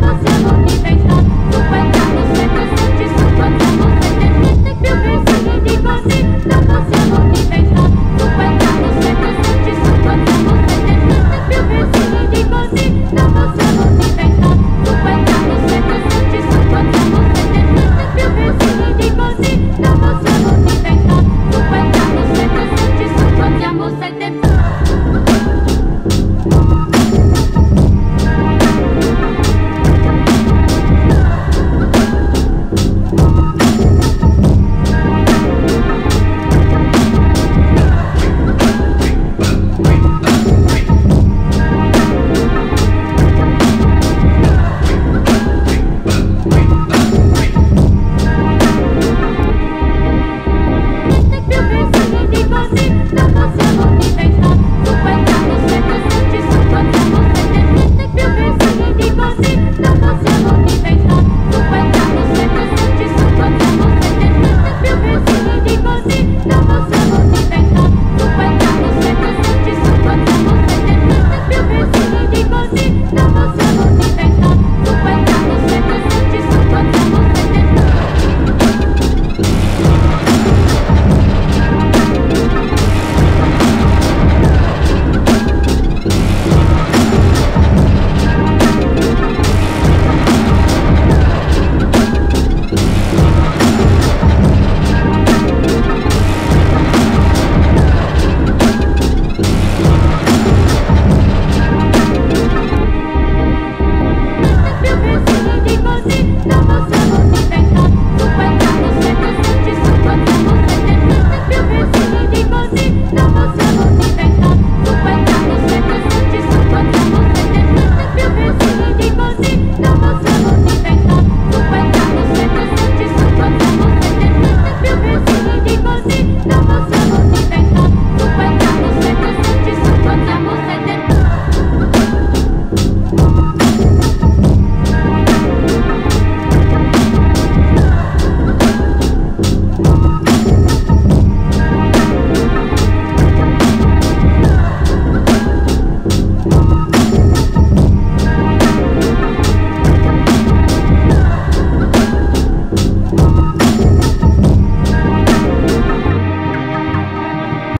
Vamos Vamos